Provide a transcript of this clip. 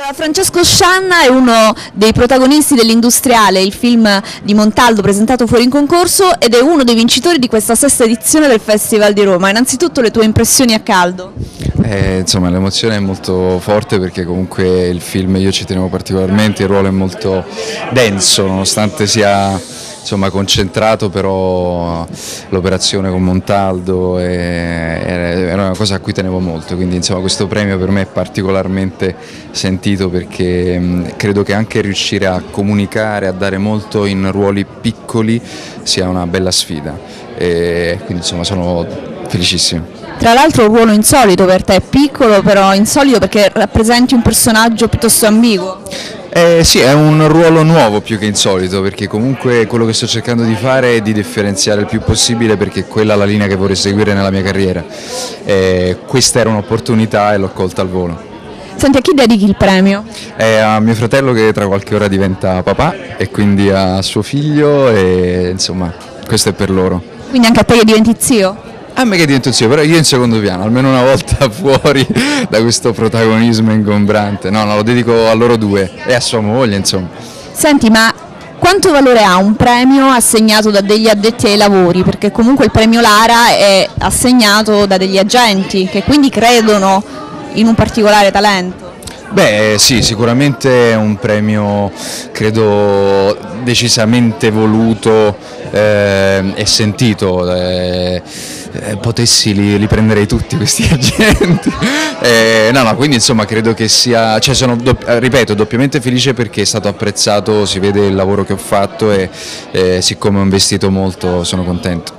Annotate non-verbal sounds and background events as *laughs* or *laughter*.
Allora, Francesco Scianna è uno dei protagonisti dell'Industriale, il film di Montaldo presentato fuori in concorso ed è uno dei vincitori di questa sesta edizione del Festival di Roma. Innanzitutto le tue impressioni a caldo? Eh, insomma l'emozione è molto forte perché comunque il film io ci tenevo particolarmente, il ruolo è molto denso nonostante sia insomma, concentrato però l'operazione con Montaldo era una cosa a cui tenevo molto, quindi insomma, questo premio per me è particolarmente sentito perché credo che anche riuscire a comunicare, a dare molto in ruoli piccoli sia una bella sfida e quindi insomma sono felicissimo. Tra l'altro un ruolo insolito per te, piccolo però insolito perché rappresenti un personaggio piuttosto ambiguo. Eh, sì, è un ruolo nuovo più che insolito perché comunque quello che sto cercando di fare è di differenziare il più possibile perché quella è la linea che vorrei seguire nella mia carriera. Eh, questa era un'opportunità e l'ho colta al volo. Senti, a chi dedichi il premio? Eh, a mio fratello che tra qualche ora diventa papà e quindi a suo figlio e insomma questo è per loro. Quindi anche a te che diventi zio? A me che divento zio, però io in secondo piano, almeno una volta *laughs* fuori da questo protagonismo ingombrante. No, no, lo dedico a loro due e a sua moglie, insomma. Senti, ma quanto valore ha un premio assegnato da degli addetti ai lavori? Perché comunque il premio Lara è assegnato da degli agenti che quindi credono in un particolare talento. Beh sì, sicuramente è un premio credo decisamente voluto eh, e sentito. Eh, eh, potessi li, li, prenderei tutti questi *laughs* agenti. Eh, no, no, quindi insomma credo che sia, cioè sono, eh, ripeto, doppiamente felice perché è stato apprezzato, si vede il lavoro che ho fatto e eh, siccome ho investito molto sono contento.